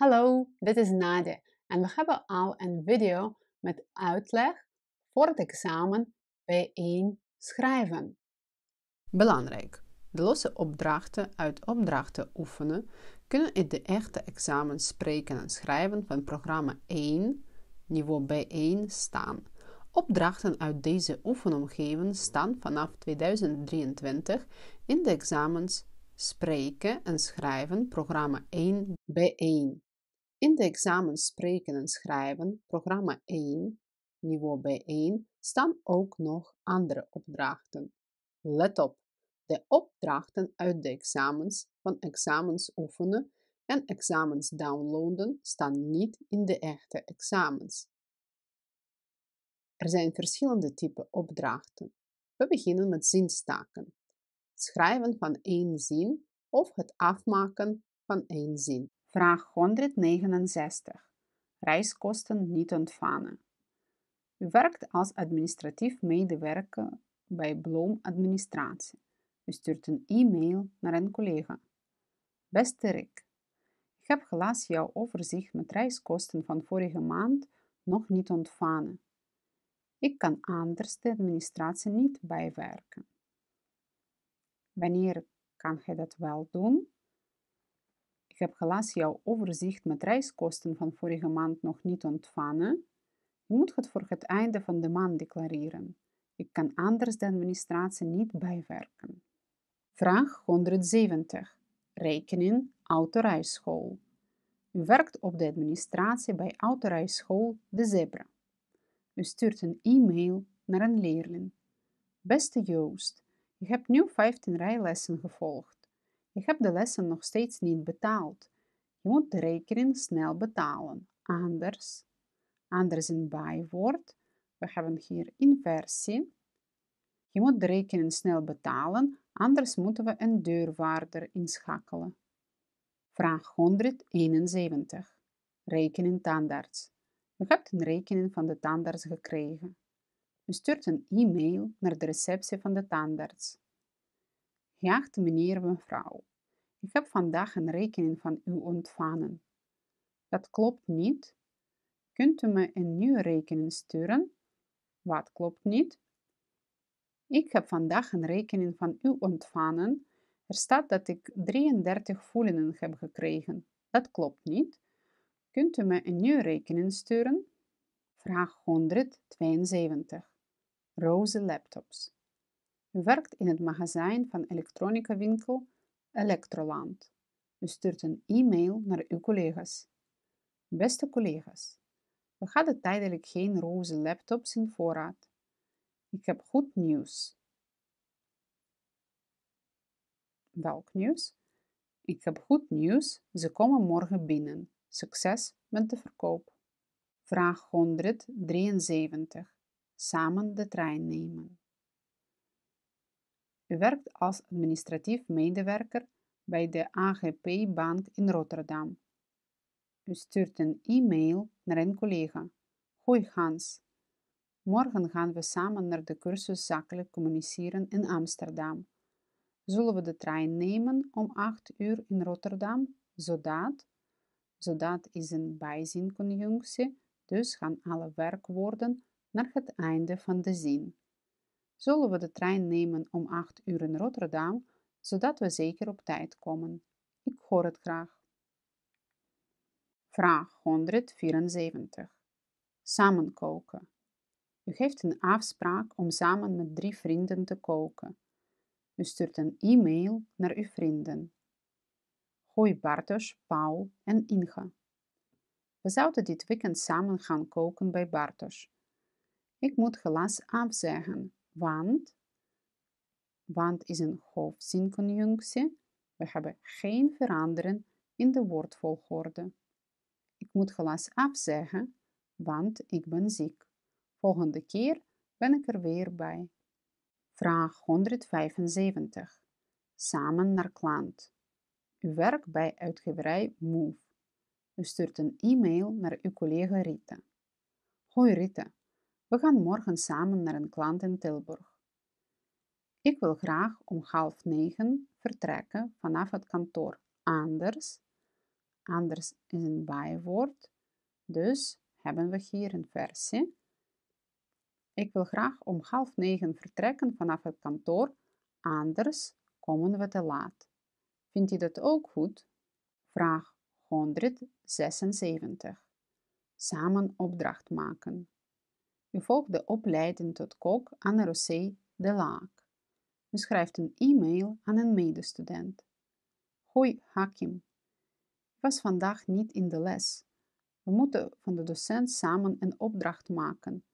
Hallo, dit is Nadia en we hebben al een video met uitleg voor het examen B1 schrijven. Belangrijk, de losse opdrachten uit opdrachten oefenen kunnen in de echte examen spreken en schrijven van programma 1, niveau B1 staan. Opdrachten uit deze oefenomgeving staan vanaf 2023 in de examens Spreken en Schrijven programma 1 B1. In de examens Spreken en Schrijven programma 1 niveau B1 staan ook nog andere opdrachten. Let op, de opdrachten uit de examens van examens oefenen en examens downloaden staan niet in de echte examens. Er zijn verschillende typen opdrachten. We beginnen met zinstaken. Schrijven van één zin of het afmaken van één zin. Vraag 169. Reiskosten niet ontvangen. U werkt als administratief medewerker bij Bloom Administratie. U stuurt een e-mail naar een collega. Beste Rick, ik heb helaas jouw overzicht met reiskosten van vorige maand nog niet ontvangen. Ik kan anders de administratie niet bijwerken. Wanneer kan hij dat wel doen? Ik heb helaas jouw overzicht met reiskosten van vorige maand nog niet ontvangen. Je moet het voor het einde van de maand declareren. Ik kan anders de administratie niet bijwerken. Vraag 170. Rekening autorijschool. U werkt op de administratie bij autorijschool De Zebra. U stuurt een e-mail naar een leerling. Beste Joost, je hebt nu 15 rijlessen gevolgd. Je hebt de lessen nog steeds niet betaald. Je moet de rekening snel betalen. Anders, anders een bijwoord. We hebben hier inversie. Je moet de rekening snel betalen, anders moeten we een deurwaarder inschakelen. Vraag 171. Rekening tandarts. U hebt een rekening van de tandarts gekregen. U stuurt een e-mail naar de receptie van de tandarts. Geachte meneer mevrouw, ik heb vandaag een rekening van u ontvangen. Dat klopt niet. Kunt u me een nieuwe rekening sturen? Wat klopt niet? Ik heb vandaag een rekening van u ontvangen. Er staat dat ik 33 vullingen heb gekregen. Dat klopt niet. Kunt u me een nieuwe rekening sturen? Vraag 172. Roze laptops. Werkt in het magazijn van elektronica winkel Electroland. U stuurt een e-mail naar uw collega's. Beste collega's, we hadden tijdelijk geen roze laptops in voorraad. Ik heb goed nieuws. Welk nieuws? Ik heb goed nieuws, ze komen morgen binnen. Succes met de verkoop. Vraag 173. Samen de trein nemen. U werkt als administratief medewerker bij de AGP Bank in Rotterdam. U stuurt een e-mail naar een collega. Hoi Hans, morgen gaan we samen naar de cursus Zakelijk Communiceren in Amsterdam. Zullen we de trein nemen om 8 uur in Rotterdam, zodat, zodat is een bijzinconjunctie, dus gaan alle werkwoorden naar het einde van de zin. Zullen we de trein nemen om 8 uur in Rotterdam, zodat we zeker op tijd komen? Ik hoor het graag. Vraag 174. Samen koken. U heeft een afspraak om samen met drie vrienden te koken. U stuurt een e-mail naar uw vrienden. Hoi Bartosz, Paul en Inga. We zouden dit weekend samen gaan koken bij Bartosz. Ik moet helaas afzeggen, want, want is een hoofdzinconjunctie. We hebben geen verandering in de woordvolgorde. Ik moet helaas afzeggen, want ik ben ziek. Volgende keer ben ik er weer bij. Vraag 175. Samen naar klant. U werkt bij uitgeverij Move. U stuurt een e-mail naar uw collega Rita. Hoi Rita, we gaan morgen samen naar een klant in Tilburg. Ik wil graag om half negen vertrekken vanaf het kantoor. Anders, anders is een bijwoord. Dus hebben we hier een versie. Ik wil graag om half negen vertrekken vanaf het kantoor, anders komen we te laat. Vindt u dat ook goed? Vraag 176. Samen opdracht maken. U volgt de opleiding tot kok aan ROC De Laak. U schrijft een e-mail aan een medestudent. Hoi Hakim, ik was vandaag niet in de les. We moeten van de docent samen een opdracht maken.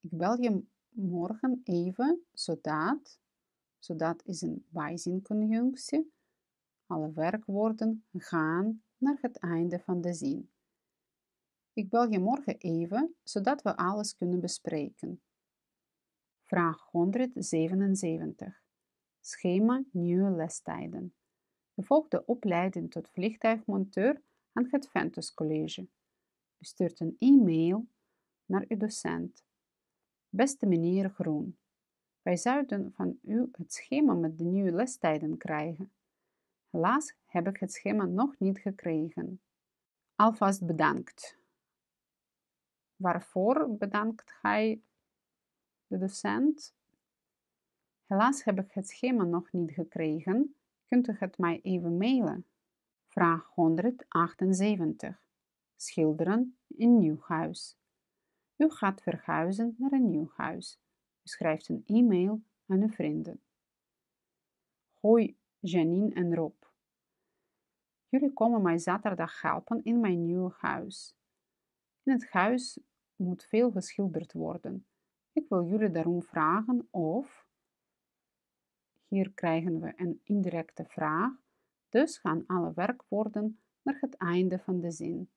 Ik bel je morgen even, zodat, zodat is een bijzinconjunctie, alle werkwoorden gaan naar het einde van de zin. Ik bel je morgen even, zodat we alles kunnen bespreken. Vraag 177. Schema nieuwe lestijden. U volgt de opleiding tot vliegtuigmonteur aan het Ventus College. U stuurt een e-mail naar uw docent. Beste meneer Groen, wij zouden van u het schema met de nieuwe lestijden krijgen. Helaas heb ik het schema nog niet gekregen. Alvast bedankt. Waarvoor bedankt hij de docent? Helaas heb ik het schema nog niet gekregen. Kunt u het mij even mailen? Vraag 178. Schilderen in nieuw huis. U gaat verhuizen naar een nieuw huis. U schrijft een e-mail aan uw vrienden. Hoi Janine en Rob. Jullie komen mij zaterdag helpen in mijn nieuwe huis. In het huis moet veel geschilderd worden. Ik wil jullie daarom vragen of hier krijgen we een indirecte vraag, dus gaan alle werkwoorden naar het einde van de zin.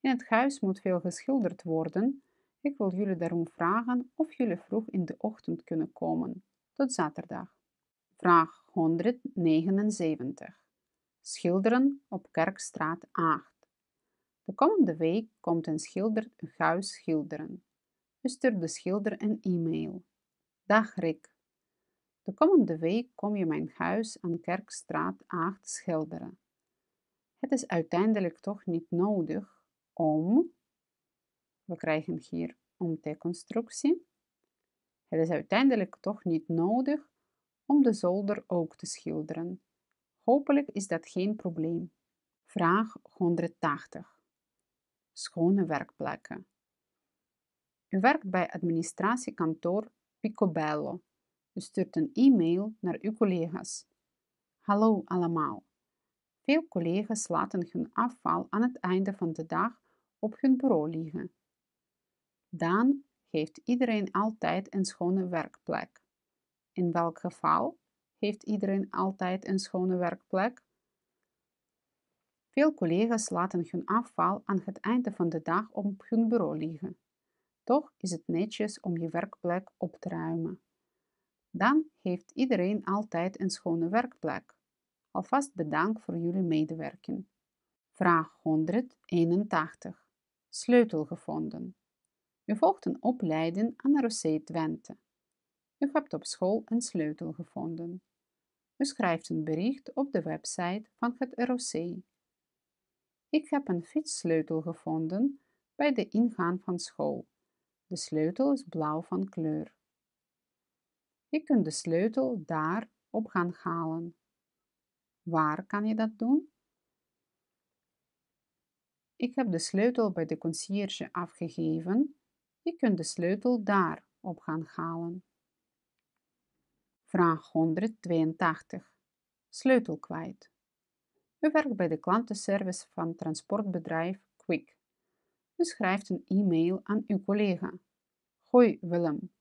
In het huis moet veel geschilderd worden. Ik wil jullie daarom vragen of jullie vroeg in de ochtend kunnen komen. Tot zaterdag. Vraag 179. Schilderen op Kerkstraat 8. De komende week komt een schilder een huis schilderen. U stuurt de schilder een e-mail. Dag Rick, de komende week kom je mijn huis aan Kerkstraat 8 schilderen. Het is uiteindelijk toch niet nodig om, we krijgen hier om constructie. Het is uiteindelijk toch niet nodig om de zolder ook te schilderen. Hopelijk is dat geen probleem. Vraag 180. Schone werkplekken. U werkt bij administratiekantoor Picobello u stuurt een e-mail naar uw collega's. Hallo allemaal. Veel collega's laten hun afval aan het einde van de dag op hun bureau liggen. Dan heeft iedereen altijd een schone werkplek. In welk geval heeft iedereen altijd een schone werkplek? Veel collega's laten hun afval aan het einde van de dag op hun bureau liggen. Toch is het netjes om je werkplek op te ruimen. Dan heeft iedereen altijd een schone werkplek. Alvast bedankt voor jullie medewerking. Vraag 181. Sleutel gevonden. U volgt een opleiding aan ROC Twente. U hebt op school een sleutel gevonden. U schrijft een bericht op de website van het ROC. Ik heb een fietssleutel gevonden bij de ingang van school. De sleutel is blauw van kleur. Je kunt de sleutel daar op gaan halen. Waar kan je dat doen? Ik heb de sleutel bij de concierge afgegeven. Je kunt de sleutel daar op gaan halen. Vraag 182. Sleutel kwijt. U werkt bij de klantenservice van transportbedrijf Quick. U schrijft een e-mail aan uw collega. Hoi Willem,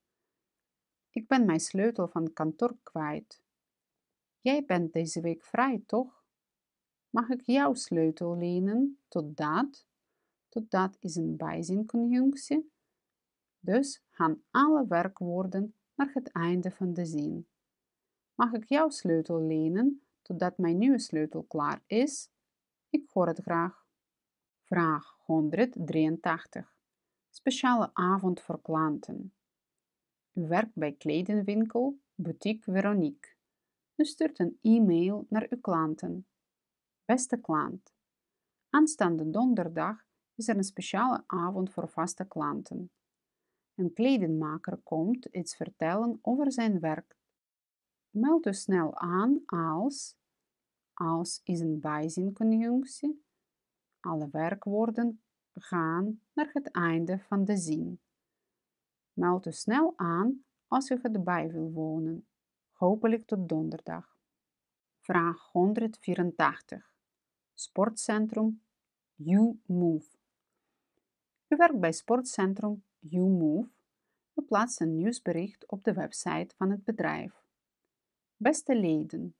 ik ben mijn sleutel van kantoor kwijt. Jij bent deze week vrij, toch? Mag ik jouw sleutel lenen tot dat? Tot dat is een bijzinconjunctie. Dus gaan alle werkwoorden naar het einde van de zin. Mag ik jouw sleutel lenen totdat mijn nieuwe sleutel klaar is? Ik hoor het graag. Vraag 183. Speciale avond voor klanten. U werkt bij kledingwinkel Boutique Veronique. U stuurt een e-mail naar uw klanten. Beste klant, Aanstaande donderdag is er een speciale avond voor vaste klanten. Een kledingmaker komt iets vertellen over zijn werk. Meld u snel aan als als is een bijzinconjunctie. Alle werkwoorden gaan naar het einde van de zin. Meld u snel aan als u erbij wil wonen. Hopelijk tot donderdag. Vraag 184. Sportcentrum You Move. U werkt bij Sportcentrum You Move. U plaatst een nieuwsbericht op de website van het bedrijf. Beste leden,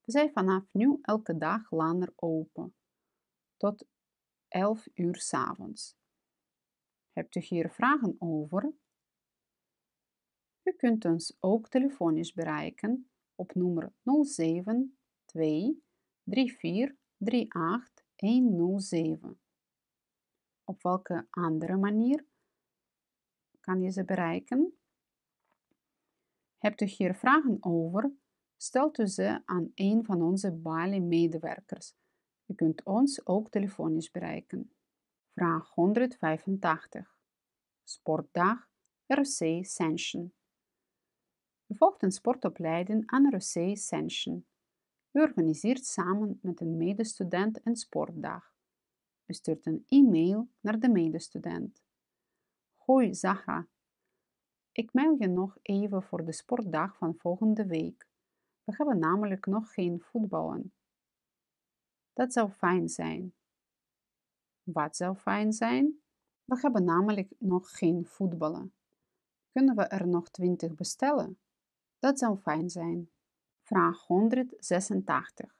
we zijn vanaf nu elke dag langer open, tot 11 uur s avonds. Hebt u hier vragen over? U kunt ons ook telefonisch bereiken op nummer 07 2 34 38 107. Op welke andere manier kan je ze bereiken? Hebt u hier vragen over? Stelt u ze aan een van onze Bali-medewerkers. U kunt ons ook telefonisch bereiken. Vraag 185. Sportdag ROC Sanction. U volgt een sportopleiding aan ROC Sanction. U organiseert samen met een medestudent een sportdag. U stuurt een e-mail naar de medestudent. Hoi Zahra, ik mail je nog even voor de sportdag van volgende week. We hebben namelijk nog geen voetballen. Dat zou fijn zijn. Wat zou fijn zijn? We hebben namelijk nog geen voetballen. Kunnen we er nog 20 bestellen? Dat zou fijn zijn. Vraag 186.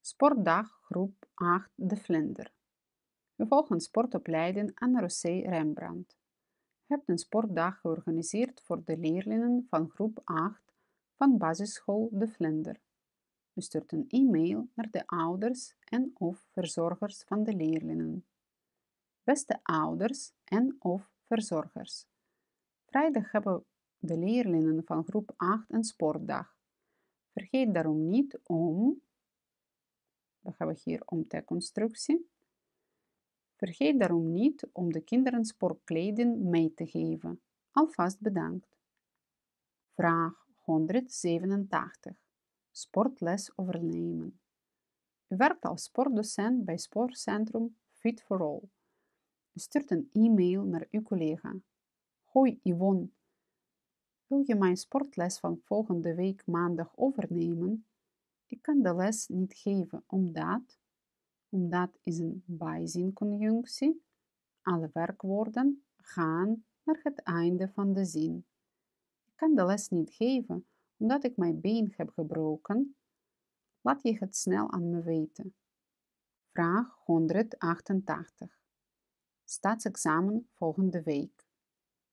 Sportdag groep 8 De Vlinder. We volgen sportopleiding aan Rosé Rembrandt. Hebt een sportdag georganiseerd voor de leerlingen van groep 8 van basisschool De Vlinder. U stuurt een e-mail naar de ouders en of verzorgers van de leerlingen. Beste ouders en of verzorgers. Vrijdag hebben de leerlingen van groep 8 een sportdag. Vergeet daarom niet om, we hebben hier om de constructie, vergeet daarom niet om de kinderen sportkleding mee te geven. Alvast bedankt. Vraag 187. Sportles overnemen. U werkt als sportdocent bij Sportcentrum Fit for All. U stuurt een e-mail naar uw collega. Hoi Yvonne, wil je mijn sportles van volgende week maandag overnemen? Ik kan de les niet geven omdat, omdat is een bijzinconjunctie. Alle werkwoorden gaan naar het einde van de zin kan de les niet geven omdat ik mijn been heb gebroken. Laat je het snel aan me weten. Vraag 188. Staatsexamen volgende week.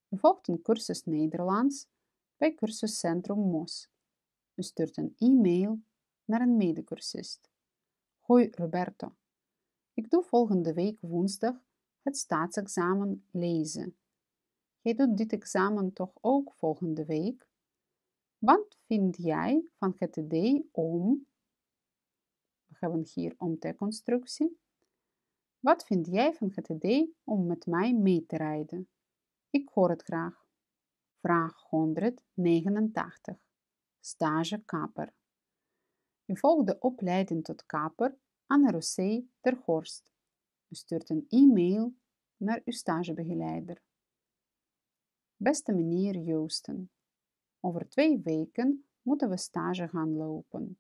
U volgt een cursus Nederlands bij cursuscentrum MOS. U stuurt een e-mail naar een medecursist. Hoi Roberto. Ik doe volgende week woensdag het staatsexamen lezen Jij doet dit examen toch ook volgende week? Wat vind jij van het idee om, we hebben hier om de constructie, wat vind jij van het idee om met mij mee te rijden? Ik hoor het graag. Vraag 189. Stage kapper. U volgt de opleiding tot kapper aan ROC ter Horst. U stuurt een e-mail naar uw stagebegeleider. Beste meneer Joosten, over twee weken moeten we stage gaan lopen.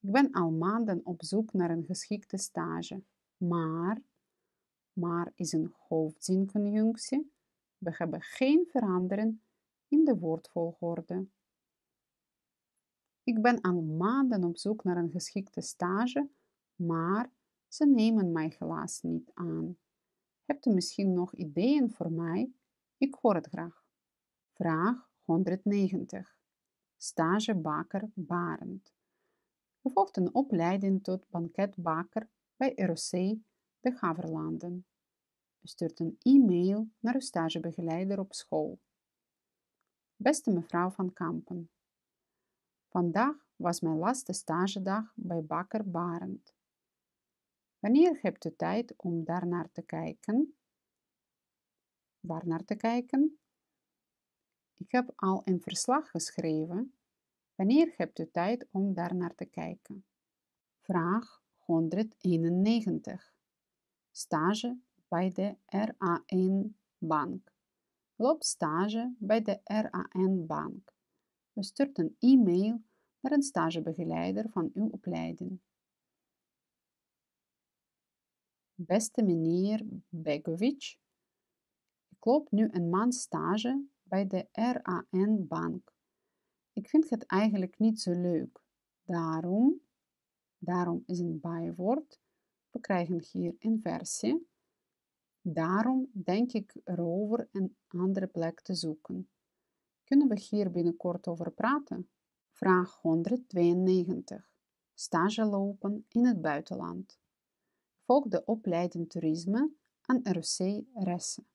Ik ben al maanden op zoek naar een geschikte stage, maar, maar is een hoofdzinconjunctie. We hebben geen verandering in de woordvolgorde. Ik ben al maanden op zoek naar een geschikte stage, maar ze nemen mij helaas niet aan. Hebt u misschien nog ideeën voor mij? Ik hoor het graag. Vraag 190. Stagebaker Barend. U volgt een opleiding tot banketbaker bij ROC de Haverlanden. U stuurt een e-mail naar uw stagebegeleider op school. Beste mevrouw van Kampen. Vandaag was mijn laatste stagedag bij bakker Barend. Wanneer hebt u tijd om daarnaar te kijken? Waar naar te kijken? Ik heb al een verslag geschreven. Wanneer hebt u tijd om daarnaar te kijken? Vraag 191. Stage bij de RAN Bank. Loop stage bij de RAN Bank. U stuurt een e-mail naar een stagebegeleider van uw opleiding. Beste meneer Begovic, ik loop nu een maand stage bij de RAN Bank. Ik vind het eigenlijk niet zo leuk. Daarom, daarom is een bijwoord. We krijgen hier inversie. Daarom denk ik erover een andere plek te zoeken. Kunnen we hier binnenkort over praten? Vraag 192. Stage lopen in het buitenland. Volg de opleiding toerisme aan ROC Ressen.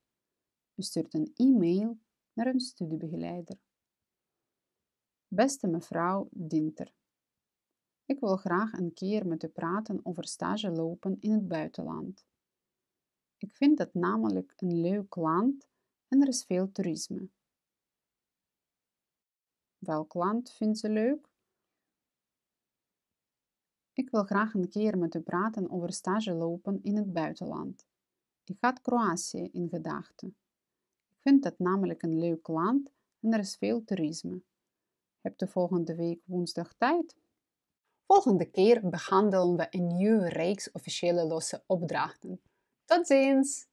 U stuurt een e-mail naar een studiebegeleider. Beste mevrouw Dinter, ik wil graag een keer met u praten over stage lopen in het buitenland. Ik vind het namelijk een leuk land en er is veel toerisme. Welk land vindt ze leuk? Ik wil graag een keer met u praten over stage lopen in het buitenland. Ik had Kroatië in gedachten. Ik vind het namelijk een leuk land en er is veel toerisme. Hebt u volgende week woensdag tijd? Volgende keer behandelen we een nieuwe reeks officiële losse opdrachten. Tot ziens!